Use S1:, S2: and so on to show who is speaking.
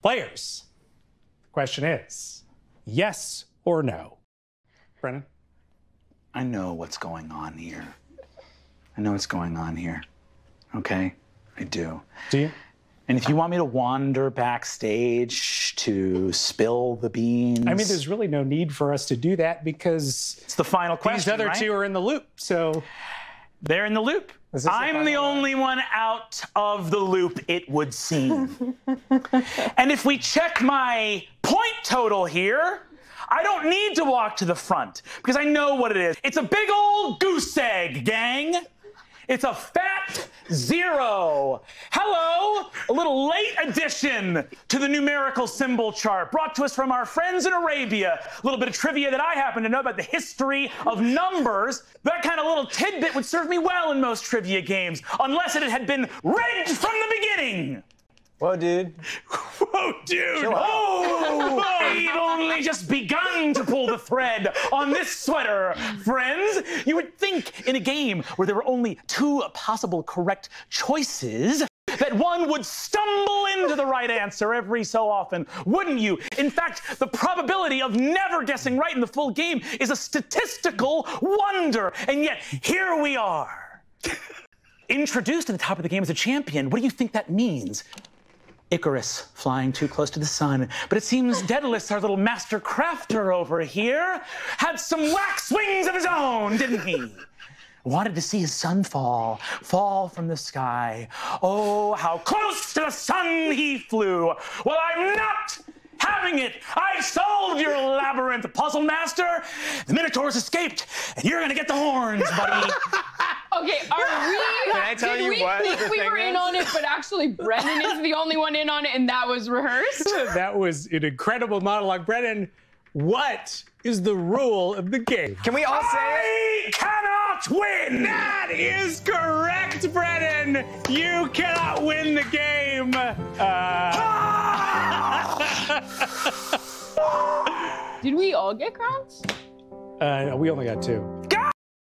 S1: Players, the question is yes or no? Brennan?
S2: I know what's going on here. I know what's going on here. Okay? I do.
S1: Do you?
S2: And if you want me to wander backstage to spill the beans.
S1: I mean, there's really no need for us to do that because
S2: it's the final question.
S1: These other
S2: right?
S1: two are in the loop, so.
S2: They're in the loop. I'm the only one out of the loop, it would seem. and if we check my point total here, I don't need to walk to the front because I know what it is. It's a big old goose egg, gang. It's a fat zero. Hello, a little late addition to the numerical symbol chart brought to us from our friends in Arabia. A little bit of trivia that I happen to know about the history of numbers. That kind of little tidbit would serve me well in most trivia games, unless it had been rigged from the beginning.
S3: Whoa, dude.
S2: Whoa, dude. Oh, we've only just begun to pull the thread on this sweater, friends. You would think in a game where there were only two possible correct choices that one would stumble into the right answer every so often, wouldn't you? In fact, the probability of never guessing right in the full game is a statistical wonder. And yet, here we are. Introduced at the top of the game as a champion, what do you think that means? Icarus flying too close to the sun. But it seems Daedalus, our little master crafter over here, had some wax wings of his own, didn't he? Wanted to see his sun fall, fall from the sky. Oh, how close to the sun he flew. Well, I'm not having it. I solved your labyrinth, puzzle master. The Minotaurs escaped, and you're gonna get the horns, buddy.
S4: Okay, are we?
S3: Can I tell
S4: did
S3: you
S4: we
S3: what
S4: think we
S3: thing
S4: were in on it, but actually Brennan is the only one in on it, and that was rehearsed?
S1: That was an incredible monologue. Brennan, what is the rule of the game?
S3: Can we all say
S2: I
S3: it?
S2: cannot win.
S1: That is correct, Brennan. You cannot win the game. Uh,
S4: Did we all get crowns?
S1: uh, we only got two.